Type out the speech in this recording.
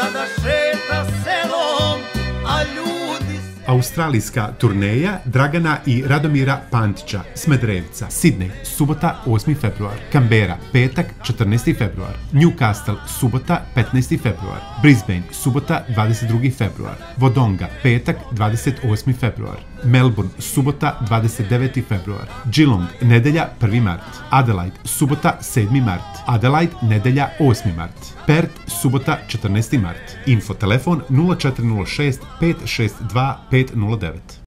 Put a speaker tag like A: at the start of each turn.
A: calçada cheia.
B: Australijska turneja Dragana i Radomira Pantića, Smedrevca, Sidney, subota 8. februar, Kambera, petak 14. februar, Newcastle, subota 15. februar, Brisbane, subota 22. februar, Vodonga, petak 28. februar, Melbourne, subota 29. februar, Geelong, nedelja 1. mart, Adelaide, subota 7. mart, Adelaide, nedelja 8. mart, Perth, subota 14. mart, info telefon 0406 562 0509.